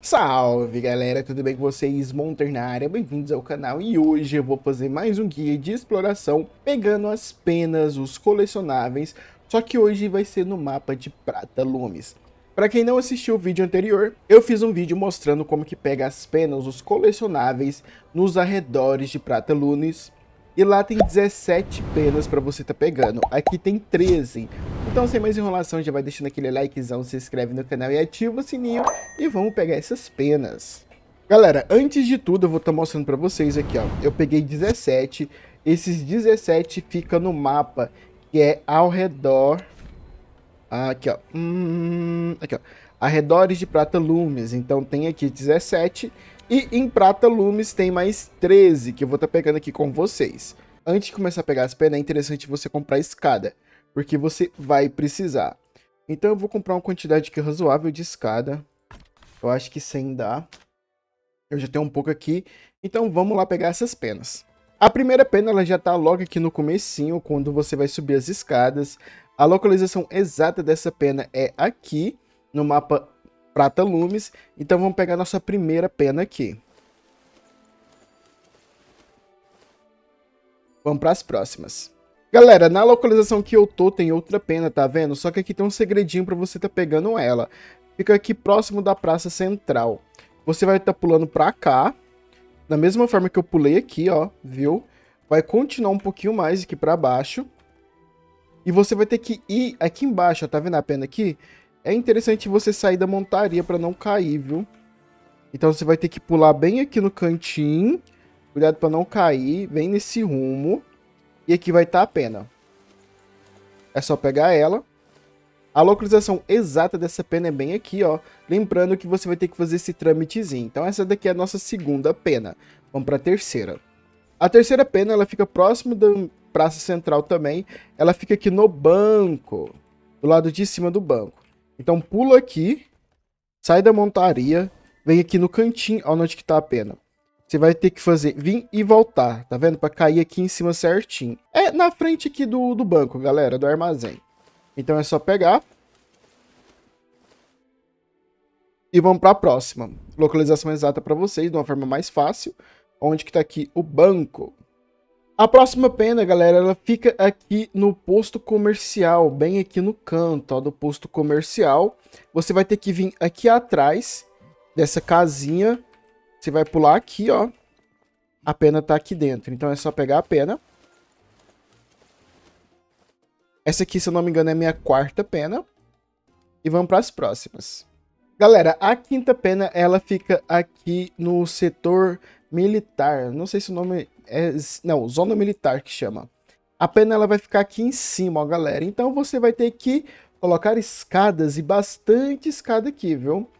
Salve galera, tudo bem com vocês? Monter na área, bem-vindos ao canal e hoje eu vou fazer mais um guia de exploração pegando as penas, os colecionáveis, só que hoje vai ser no mapa de Prata Lumes. Para quem não assistiu o vídeo anterior, eu fiz um vídeo mostrando como que pega as penas, os colecionáveis nos arredores de Prata Lumes e lá tem 17 penas para você tá pegando. Aqui tem 13. Então, sem mais enrolação, já vai deixando aquele likezão, se inscreve no canal e ativa o sininho. E vamos pegar essas penas. Galera, antes de tudo, eu vou estar tá mostrando para vocês aqui, ó. Eu peguei 17. Esses 17 ficam no mapa, que é ao redor... Aqui, ó. Hum, aqui, ó. Arredores de Prata Lumes. Então, tem aqui 17 e em Prata Lumes tem mais 13, que eu vou estar tá pegando aqui com vocês. Antes de começar a pegar as penas, é interessante você comprar escada, porque você vai precisar. Então eu vou comprar uma quantidade que é razoável de escada. Eu acho que 100 dá. Eu já tenho um pouco aqui. Então vamos lá pegar essas penas. A primeira pena ela já está logo aqui no comecinho, quando você vai subir as escadas. A localização exata dessa pena é aqui, no mapa prata lumes. Então vamos pegar nossa primeira pena aqui. Vamos para as próximas. Galera, na localização que eu tô tem outra pena, tá vendo? Só que aqui tem um segredinho para você tá pegando ela. Fica aqui próximo da praça central. Você vai estar tá pulando para cá. Da mesma forma que eu pulei aqui, ó, viu? Vai continuar um pouquinho mais aqui para baixo. E você vai ter que ir aqui embaixo, ó, tá vendo a pena aqui? É interessante você sair da montaria para não cair, viu? Então você vai ter que pular bem aqui no cantinho. Cuidado para não cair. Vem nesse rumo. E aqui vai estar tá a pena. É só pegar ela. A localização exata dessa pena é bem aqui, ó. Lembrando que você vai ter que fazer esse trâmitezinho. Então essa daqui é a nossa segunda pena. Vamos para a terceira. A terceira pena, ela fica próximo da praça central também. Ela fica aqui no banco. Do lado de cima do banco. Então pula aqui, sai da montaria, vem aqui no cantinho, onde que tá a pena. Você vai ter que fazer, vir e voltar, tá vendo? Para cair aqui em cima certinho. É na frente aqui do, do banco, galera, do armazém. Então é só pegar. E vamos para a próxima. Localização exata para vocês, de uma forma mais fácil. Onde que tá aqui o banco. A próxima pena, galera, ela fica aqui no posto comercial, bem aqui no canto ó, do posto comercial. Você vai ter que vir aqui atrás dessa casinha. Você vai pular aqui, ó. A pena tá aqui dentro. Então é só pegar a pena. Essa aqui, se eu não me engano, é minha quarta pena. E vamos para as próximas. Galera, a quinta pena, ela fica aqui no setor militar. Não sei se o nome é... Não, zona militar que chama. A pena ela vai ficar aqui em cima, ó, galera. Então você vai ter que colocar escadas e bastante escada aqui, viu?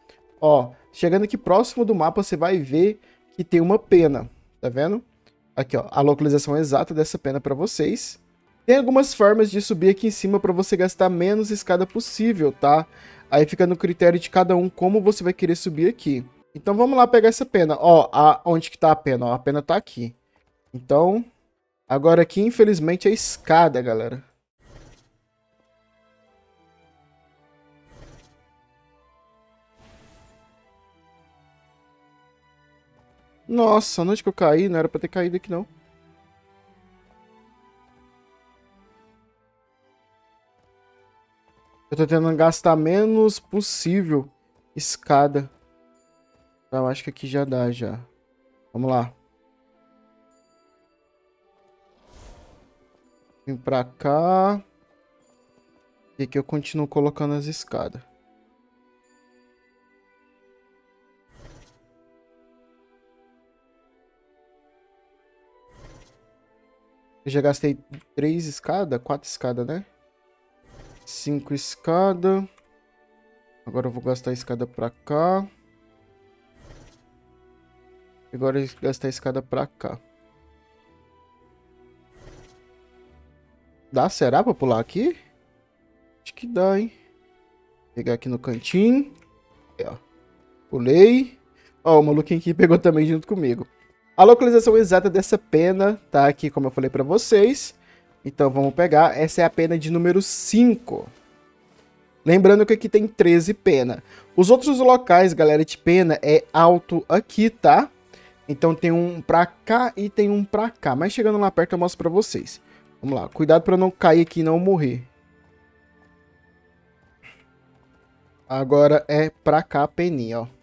Ó, chegando aqui próximo do mapa, você vai ver que tem uma pena, tá vendo? Aqui, ó, a localização exata dessa pena para vocês. Tem algumas formas de subir aqui em cima para você gastar menos escada possível, tá? Aí fica no critério de cada um como você vai querer subir aqui. Então vamos lá pegar essa pena. Ó, a, onde que tá a pena? Ó, a pena tá aqui. Então, agora aqui, infelizmente, é escada, galera. Nossa, onde que eu caí? Não era pra ter caído aqui, não. Eu tô tentando gastar menos possível escada. Eu acho que aqui já dá, já. Vamos lá. Vim pra cá. E aqui eu continuo colocando as escadas. Eu já gastei três escadas, quatro escadas, né? Cinco escadas. Agora eu vou gastar a escada pra cá. Agora gastar a escada pra cá. Dá? Será pra pular aqui? Acho que dá, hein? Pegar aqui no cantinho. Aí, ó. Pulei. Ó, o maluquinho aqui pegou também junto comigo. A localização exata dessa pena tá aqui, como eu falei pra vocês. Então vamos pegar. Essa é a pena de número 5. Lembrando que aqui tem 13 pena. Os outros locais, galera, de pena é alto aqui, tá? Então tem um pra cá e tem um pra cá. Mas chegando lá perto eu mostro pra vocês. Vamos lá. Cuidado pra não cair aqui e não morrer. Agora é pra cá a peninha, ó.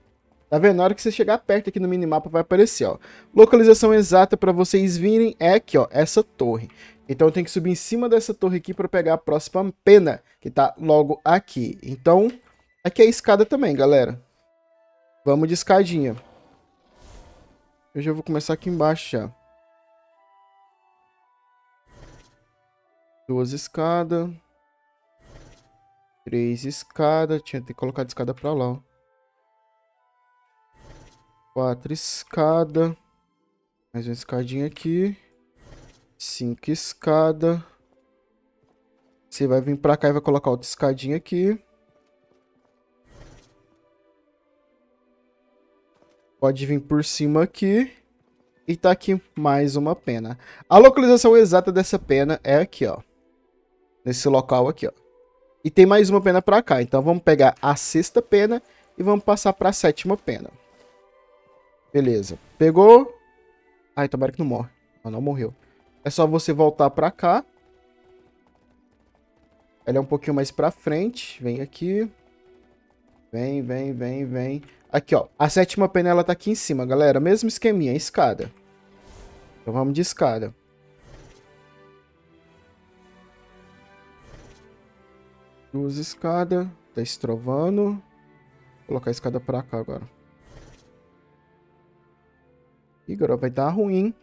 Tá vendo? Na hora que você chegar perto aqui no minimapa vai aparecer, ó. Localização exata para vocês virem é aqui, ó, essa torre. Então eu tenho que subir em cima dessa torre aqui para pegar a próxima pena, que tá logo aqui. Então, aqui é a escada também, galera. Vamos de escadinha. Eu já vou começar aqui embaixo já. Duas escadas. Três escadas. Tinha que ter colocado escada pra lá, ó. Quatro escadas. Mais uma escadinha aqui. Cinco escadas. Você vai vir pra cá e vai colocar outra escadinha aqui. Pode vir por cima aqui. E tá aqui mais uma pena. A localização exata dessa pena é aqui, ó. Nesse local aqui, ó. E tem mais uma pena pra cá. Então vamos pegar a sexta pena e vamos passar pra sétima pena. Beleza. Pegou. Ai, tomara que não morre. Não, não morreu. É só você voltar pra cá. Ela é um pouquinho mais pra frente. Vem aqui. Vem, vem, vem, vem. Aqui, ó. A sétima pena, ela tá aqui em cima, galera. Mesmo esqueminha, escada. Então vamos de escada. Duas escadas. Tá estrovando. Vou colocar a escada pra cá agora. Ih, agora vai dar ruim.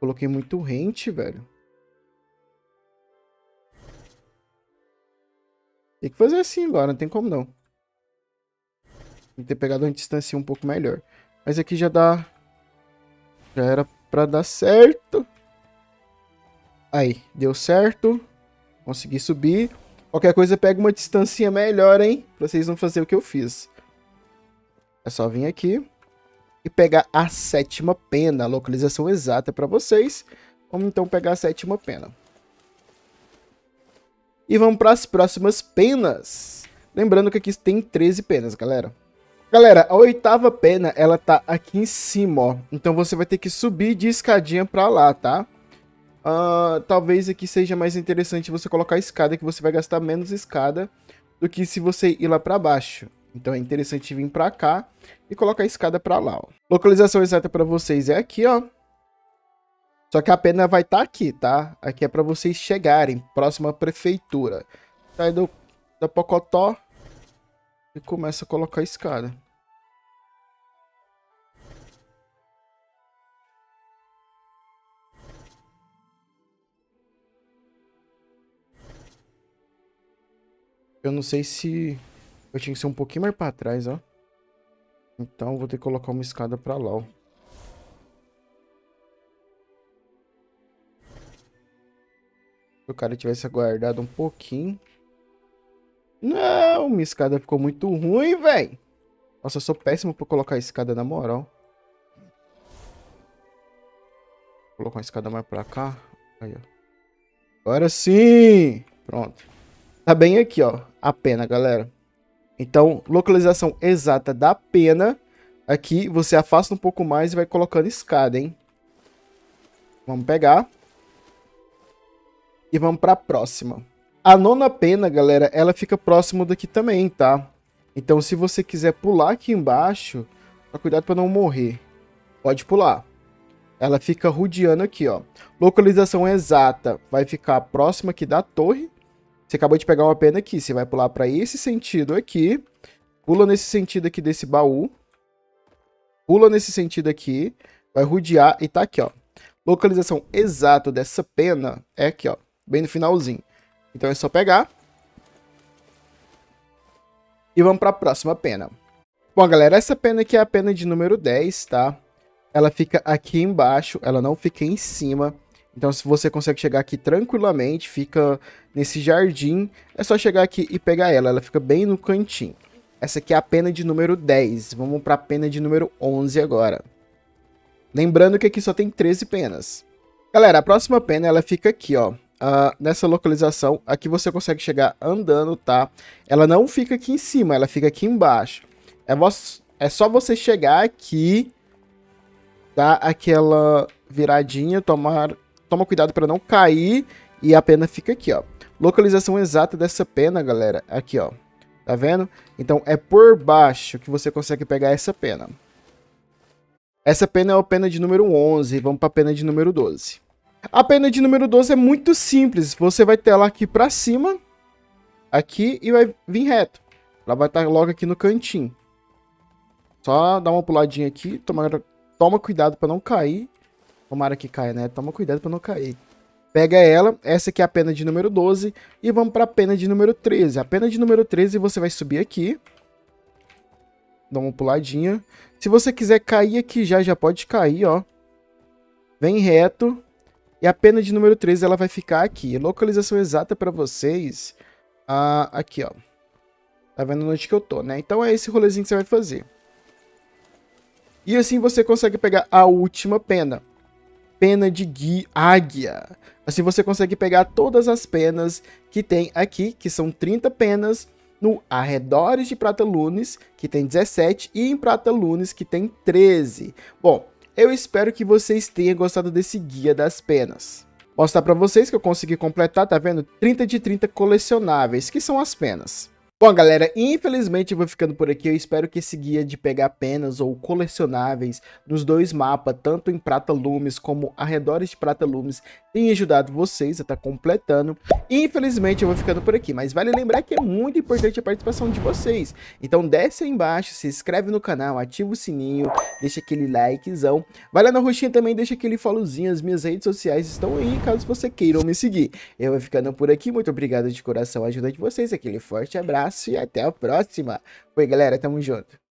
Coloquei muito rente, velho. Tem que fazer assim agora, não tem como não. Tem que ter pegado uma distância um pouco melhor. Mas aqui já dá... Já era pra dar certo. Aí, deu certo. Consegui subir. Qualquer coisa pega uma distância melhor, hein? Pra vocês não fazer o que eu fiz. É só vir aqui e pegar a sétima pena, a localização exata para vocês. Vamos então pegar a sétima pena. E vamos para as próximas penas. Lembrando que aqui tem 13 penas, galera. Galera, a oitava pena, ela tá aqui em cima, ó. Então você vai ter que subir de escadinha pra lá, tá? Uh, talvez aqui seja mais interessante você colocar a escada, que você vai gastar menos escada do que se você ir lá pra baixo. Então é interessante vir para cá e colocar a escada para lá. Ó. Localização exata para vocês é aqui, ó. Só que a pena vai estar tá aqui, tá? Aqui é para vocês chegarem, próxima à prefeitura. Sai do, da Pocotó e começa a colocar a escada. Eu não sei se eu tinha que ser um pouquinho mais pra trás, ó. Então vou ter que colocar uma escada pra lá, ó. Se o cara tivesse aguardado um pouquinho. Não, minha escada ficou muito ruim, velho. Nossa, eu sou péssimo pra colocar a escada na moral. Vou colocar uma escada mais pra cá. Aí, ó. Agora sim! Pronto. Tá bem aqui, ó. A pena, galera. Então, localização exata da pena. Aqui você afasta um pouco mais e vai colocando escada, hein? Vamos pegar. E vamos para a próxima. A nona pena, galera, ela fica próximo daqui também, tá? Então, se você quiser pular aqui embaixo, cuidado para não morrer. Pode pular. Ela fica rodeando aqui, ó. Localização exata vai ficar próxima aqui da torre. Você acabou de pegar uma pena aqui, você vai pular para esse sentido aqui, pula nesse sentido aqui desse baú, pula nesse sentido aqui, vai rodear e tá aqui, ó. Localização exata dessa pena é aqui, ó, bem no finalzinho. Então é só pegar. E vamos para a próxima pena. Bom, galera, essa pena aqui é a pena de número 10, tá? Ela fica aqui embaixo, ela não fica em cima. Então, se você consegue chegar aqui tranquilamente, fica nesse jardim, é só chegar aqui e pegar ela. Ela fica bem no cantinho. Essa aqui é a pena de número 10. Vamos para a pena de número 11 agora. Lembrando que aqui só tem 13 penas. Galera, a próxima pena ela fica aqui, ó. uh, nessa localização. Aqui você consegue chegar andando, tá? Ela não fica aqui em cima, ela fica aqui embaixo. É, é só você chegar aqui, dar aquela viradinha, tomar, toma cuidado para não cair e a pena fica aqui, ó. Localização exata dessa pena, galera, aqui, ó. Tá vendo? Então é por baixo que você consegue pegar essa pena. Essa pena é a pena de número 11, vamos para a pena de número 12. A pena de número 12 é muito simples, você vai ter ela aqui para cima, aqui e vai vir reto. Ela vai estar logo aqui no cantinho. Só dá uma puladinha aqui, toma, toma cuidado para não cair. Tomara que caia, né? Toma cuidado para não cair. Pega ela, essa aqui é a pena de número 12, e vamos para a pena de número 13. A pena de número 13 você vai subir aqui. Dá uma puladinha. Se você quiser cair aqui já, já pode cair, ó. Vem reto. E a pena de número 13 ela vai ficar aqui. Localização exata para vocês. Ah, aqui, ó. Tá vendo onde que eu tô, né? Então é esse rolezinho que você vai fazer. E assim você consegue pegar a última pena. Pena de guia águia. Assim você consegue pegar todas as penas que tem aqui, que são 30 penas, no Arredores de Prata Lunes, que tem 17, e em Prata Lunes, que tem 13. Bom, eu espero que vocês tenham gostado desse guia das penas. Mostrar para vocês que eu consegui completar, tá vendo? 30 de 30 colecionáveis, que são as penas. Bom, galera, infelizmente eu vou ficando por aqui. Eu espero que esse guia de pegar penas ou colecionáveis nos dois mapas, tanto em Prata Lumes como arredores de Prata Lumes, tenha ajudado vocês a estar tá completando. Infelizmente eu vou ficando por aqui, mas vale lembrar que é muito importante a participação de vocês. Então desce aí embaixo, se inscreve no canal, ativa o sininho, deixa aquele likezão. Vai lá na roxinha também, deixa aquele followzinho. As minhas redes sociais estão aí, caso você queira me seguir. Eu vou ficando por aqui, muito obrigado de coração a ajuda de vocês, aquele forte abraço abraço e até a próxima. Foi, galera, tamo junto.